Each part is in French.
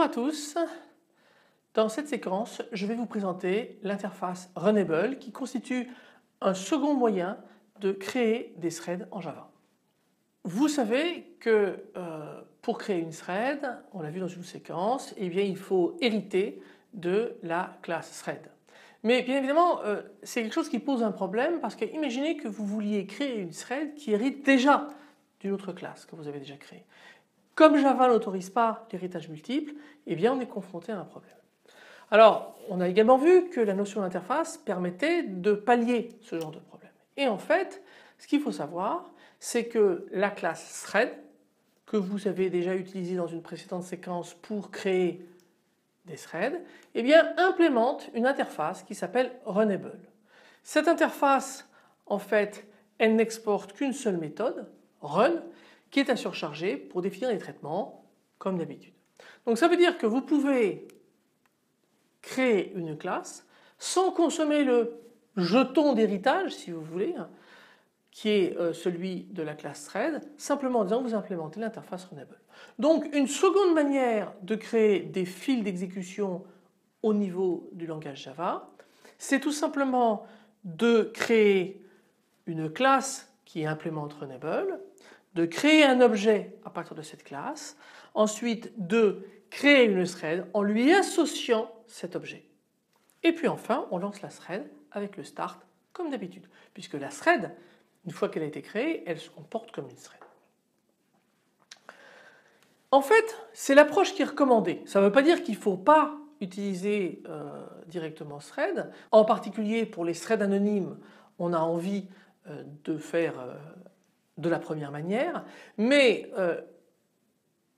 Bonjour à tous. Dans cette séquence, je vais vous présenter l'interface Runable qui constitue un second moyen de créer des threads en Java. Vous savez que euh, pour créer une thread, on l'a vu dans une séquence, eh bien il faut hériter de la classe thread. Mais bien évidemment, euh, c'est quelque chose qui pose un problème parce que imaginez que vous vouliez créer une thread qui hérite déjà d'une autre classe que vous avez déjà créée. Comme Java n'autorise pas l'héritage multiple, eh on est confronté à un problème. Alors, on a également vu que la notion d'interface permettait de pallier ce genre de problème. Et en fait, ce qu'il faut savoir, c'est que la classe thread, que vous avez déjà utilisée dans une précédente séquence pour créer des threads, eh implémente une interface qui s'appelle Runable. Cette interface, en fait, elle n'exporte qu'une seule méthode, run, qui est à surcharger pour définir les traitements, comme d'habitude. Donc ça veut dire que vous pouvez créer une classe sans consommer le jeton d'héritage, si vous voulez, hein, qui est euh, celui de la classe thread, simplement en disant que vous implémentez l'interface Runable. Donc une seconde manière de créer des fils d'exécution au niveau du langage Java, c'est tout simplement de créer une classe qui implémente Runable, de créer un objet à partir de cette classe, ensuite de créer une thread en lui associant cet objet. Et puis enfin, on lance la thread avec le start comme d'habitude, puisque la thread, une fois qu'elle a été créée, elle se comporte comme une thread. En fait, c'est l'approche qui est recommandée. Ça ne veut pas dire qu'il ne faut pas utiliser euh, directement thread. En particulier pour les threads anonymes, on a envie euh, de faire euh, de la première manière, mais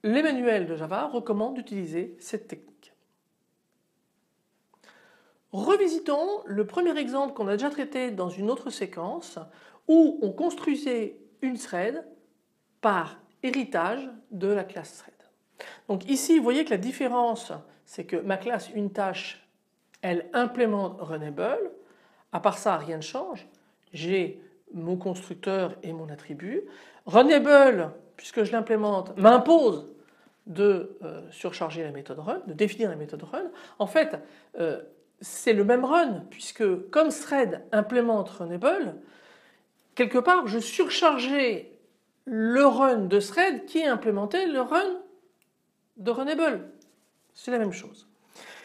les manuels de Java recommandent d'utiliser cette technique. Revisitons le premier exemple qu'on a déjà traité dans une autre séquence où on construisait une thread par héritage de la classe thread. Donc ici, vous voyez que la différence, c'est que ma classe une tâche, elle implémente Runable. À part ça, rien ne change. J'ai mon constructeur et mon attribut. Runable, puisque je l'implémente, m'impose de euh, surcharger la méthode run, de définir la méthode run. En fait, euh, c'est le même run, puisque comme thread implémente Runable, quelque part, je surchargeais le run de thread qui implémentait le run de Runable. C'est la même chose.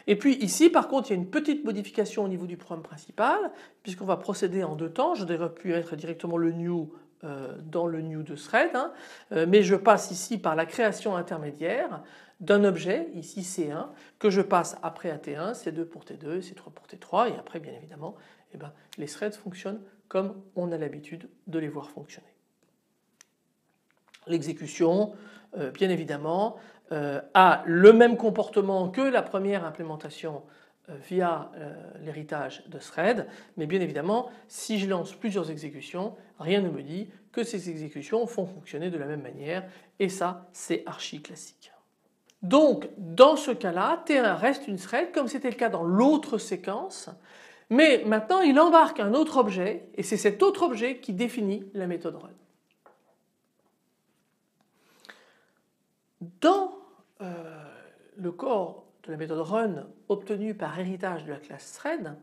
Et puis ici, par contre, il y a une petite modification au niveau du programme principal, puisqu'on va procéder en deux temps. Je devrais pu être directement le new euh, dans le new de thread, hein. euh, mais je passe ici par la création intermédiaire d'un objet, ici C1, que je passe après à T1, C2 pour T2, C3 pour T3, et après, bien évidemment, eh ben, les threads fonctionnent comme on a l'habitude de les voir fonctionner. L'exécution, euh, bien évidemment, euh, a le même comportement que la première implémentation euh, via l'héritage de thread, mais bien évidemment, si je lance plusieurs exécutions, rien ne me dit que ces exécutions font fonctionner de la même manière, et ça, c'est archi classique. Donc, dans ce cas-là, T1 reste une thread, comme c'était le cas dans l'autre séquence, mais maintenant il embarque un autre objet, et c'est cet autre objet qui définit la méthode run. Dans euh, le corps de la méthode run obtenu par héritage de la classe thread,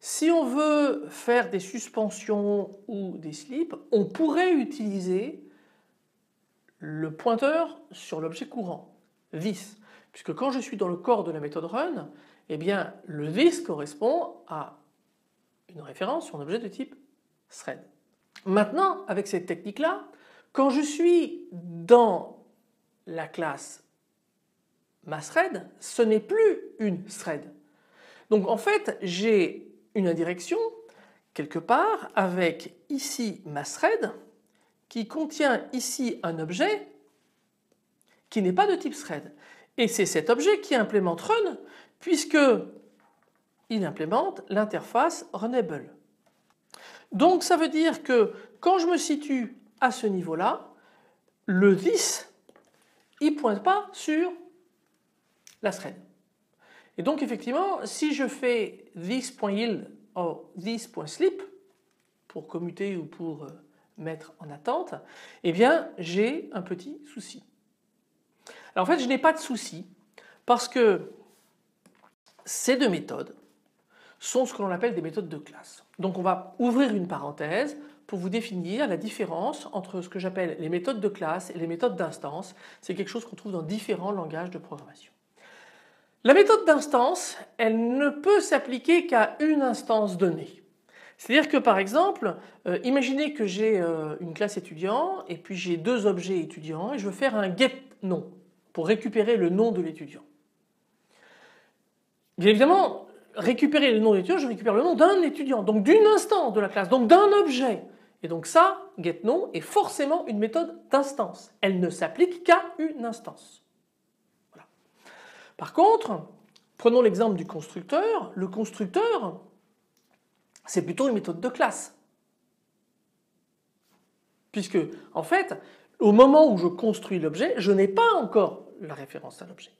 si on veut faire des suspensions ou des slips, on pourrait utiliser le pointeur sur l'objet courant, this, puisque quand je suis dans le corps de la méthode run, eh bien le this correspond à une référence sur un objet de type thread. Maintenant, avec cette technique-là, quand je suis dans la classe thread, ce n'est plus une thread. Donc en fait, j'ai une indirection quelque part avec ici ma qui contient ici un objet qui n'est pas de type thread. Et c'est cet objet qui implémente run puisque il implémente l'interface runable. Donc ça veut dire que quand je me situe à ce niveau-là, le this il ne pointe pas sur la thread. Et donc effectivement, si je fais this.yield ou this.sleep pour commuter ou pour euh, mettre en attente, eh bien j'ai un petit souci. Alors en fait, je n'ai pas de souci Parce que ces deux méthodes sont ce que l'on appelle des méthodes de classe. Donc on va ouvrir une parenthèse pour vous définir la différence entre ce que j'appelle les méthodes de classe et les méthodes d'instance. C'est quelque chose qu'on trouve dans différents langages de programmation. La méthode d'instance, elle ne peut s'appliquer qu'à une instance donnée. C'est-à-dire que par exemple, euh, imaginez que j'ai euh, une classe étudiant et puis j'ai deux objets étudiants et je veux faire un get nom pour récupérer le nom de l'étudiant. Bien évidemment, récupérer le nom de l'étudiant, je récupère le nom d'un étudiant, donc d'une instance de la classe, donc d'un objet. Et donc ça, getNown est forcément une méthode d'instance. Elle ne s'applique qu'à une instance. Par contre, prenons l'exemple du constructeur. Le constructeur, c'est plutôt une méthode de classe. Puisque, en fait, au moment où je construis l'objet, je n'ai pas encore la référence à l'objet.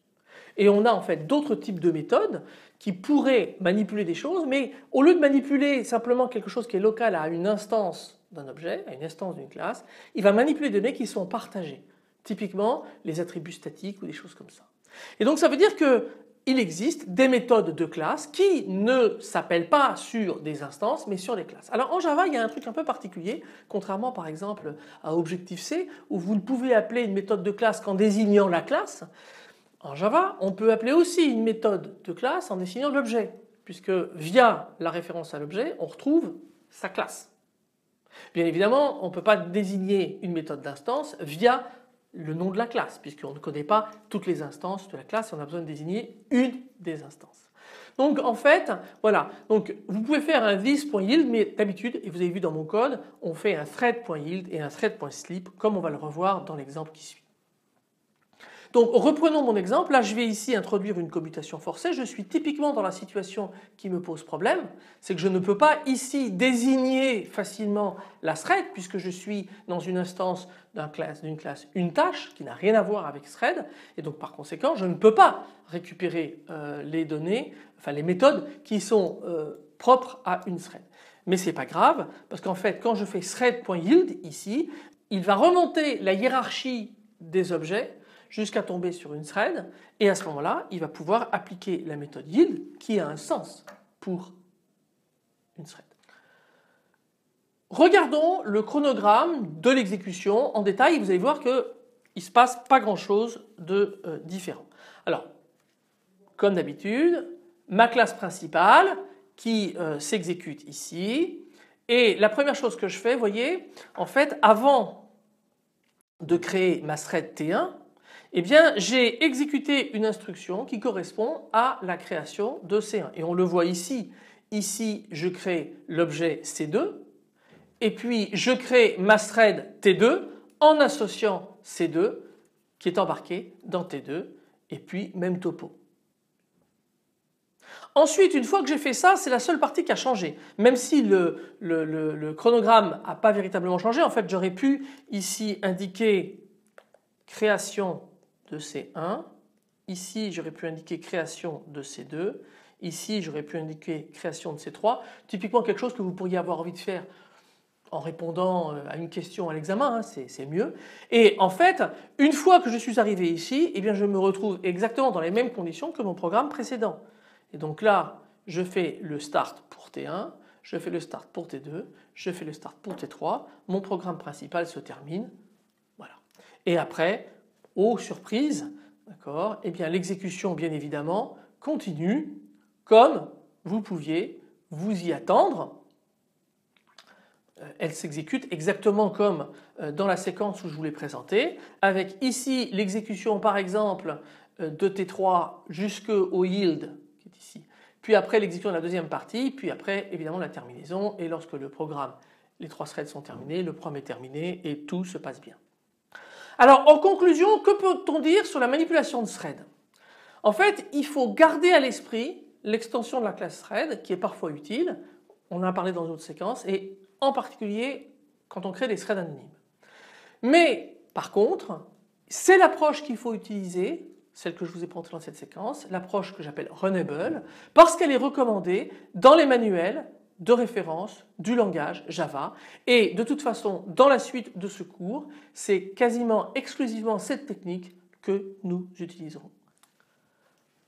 Et on a en fait d'autres types de méthodes qui pourraient manipuler des choses, mais au lieu de manipuler simplement quelque chose qui est local à une instance d'un objet, à une instance d'une classe, il va manipuler des données qui sont partagées. Typiquement les attributs statiques ou des choses comme ça. Et donc ça veut dire qu'il existe des méthodes de classe qui ne s'appellent pas sur des instances mais sur des classes. Alors en Java il y a un truc un peu particulier, contrairement par exemple à Objective-C où vous ne pouvez appeler une méthode de classe qu'en désignant la classe. En Java on peut appeler aussi une méthode de classe en désignant l'objet puisque via la référence à l'objet on retrouve sa classe. Bien évidemment, on ne peut pas désigner une méthode d'instance via le nom de la classe, puisqu'on ne connaît pas toutes les instances de la classe, on a besoin de désigner une des instances. Donc en fait, voilà, donc vous pouvez faire un this.yield, mais d'habitude, et vous avez vu dans mon code, on fait un thread.yield et un thread.sleep, comme on va le revoir dans l'exemple qui suit. Donc reprenons mon exemple, là je vais ici introduire une commutation forcée, je suis typiquement dans la situation qui me pose problème, c'est que je ne peux pas ici désigner facilement la thread puisque je suis dans une instance d'une classe, une tâche qui n'a rien à voir avec thread. Et donc par conséquent je ne peux pas récupérer euh, les données, enfin les méthodes qui sont euh, propres à une thread. Mais c'est pas grave parce qu'en fait quand je fais thread.yield ici, il va remonter la hiérarchie des objets jusqu'à tomber sur une thread et à ce moment-là il va pouvoir appliquer la méthode yield qui a un sens pour une thread. Regardons le chronogramme de l'exécution en détail vous allez voir qu'il ne se passe pas grand chose de euh, différent. Alors comme d'habitude ma classe principale qui euh, s'exécute ici et la première chose que je fais vous voyez en fait avant de créer ma thread T1 eh bien j'ai exécuté une instruction qui correspond à la création de C1 et on le voit ici. Ici je crée l'objet C2 et puis je crée ma thread T2 en associant C2 qui est embarqué dans T2 et puis même topo. Ensuite, une fois que j'ai fait ça, c'est la seule partie qui a changé. Même si le, le chronogramme n'a pas véritablement changé, en fait j'aurais pu ici indiquer création de C1. Ici, j'aurais pu indiquer création de C2. Ici, j'aurais pu indiquer création de C3. Typiquement quelque chose que vous pourriez avoir envie de faire en répondant euh, à une question à l'examen, hein, c'est mieux. Et en fait, une fois que je suis arrivé ici, eh bien je me retrouve exactement dans les mêmes conditions que mon programme précédent. Et donc là, je fais le start pour T1, je fais le start pour T2, je fais le start pour T3, mon programme principal se termine. Voilà. Et après, Surprise, d'accord? Eh bien l'exécution bien évidemment continue comme vous pouviez vous y attendre. Euh, elle s'exécute exactement comme euh, dans la séquence où je vous l'ai présenté, avec ici l'exécution par exemple euh, de T3 jusqu'au yield qui est ici, puis après l'exécution de la deuxième partie, puis après évidemment la terminaison et lorsque le programme, les trois threads sont terminés, le programme est terminé et tout se passe bien. Alors en conclusion, que peut-on dire sur la manipulation de thread? En fait, il faut garder à l'esprit l'extension de la classe thread qui est parfois utile, on en a parlé dans d'autres séquences, et en particulier quand on crée des threads anonymes. Mais par contre, c'est l'approche qu'il faut utiliser, celle que je vous ai présentée dans cette séquence, l'approche que j'appelle Runnable, parce qu'elle est recommandée dans les manuels de référence du langage Java et de toute façon dans la suite de ce cours c'est quasiment exclusivement cette technique que nous utiliserons.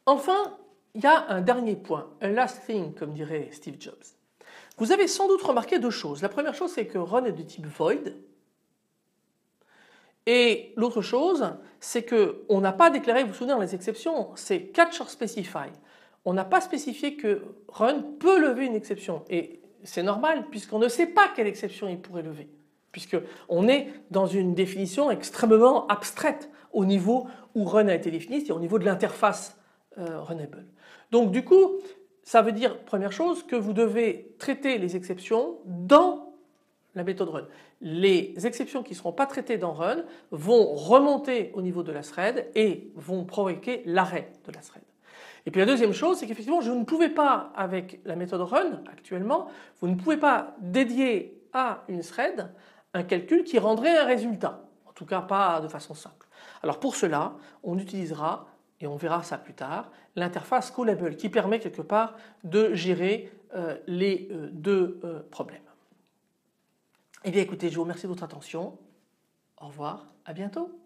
Enfin, il y a un dernier point, a last thing comme dirait Steve Jobs. Vous avez sans doute remarqué deux choses. La première chose c'est que run est de type void. Et l'autre chose, c'est qu'on n'a pas déclaré, vous vous souvenez les exceptions, c'est catch or specify. On n'a pas spécifié que run peut lever une exception. Et c'est normal puisqu'on ne sait pas quelle exception il pourrait lever. Puisqu'on est dans une définition extrêmement abstraite au niveau où run a été défini, c'est au niveau de l'interface euh, runnable. Donc du coup, ça veut dire, première chose, que vous devez traiter les exceptions dans la méthode run. Les exceptions qui ne seront pas traitées dans run vont remonter au niveau de la thread et vont provoquer l'arrêt de la thread. Et puis la deuxième chose, c'est qu'effectivement, je ne pouvais pas, avec la méthode run actuellement, vous ne pouvez pas dédier à une thread un calcul qui rendrait un résultat, en tout cas pas de façon simple. Alors pour cela, on utilisera, et on verra ça plus tard, l'interface callable qui permet quelque part de gérer euh, les euh, deux euh, problèmes. Eh bien écoutez, je vous remercie de votre attention. Au revoir, à bientôt.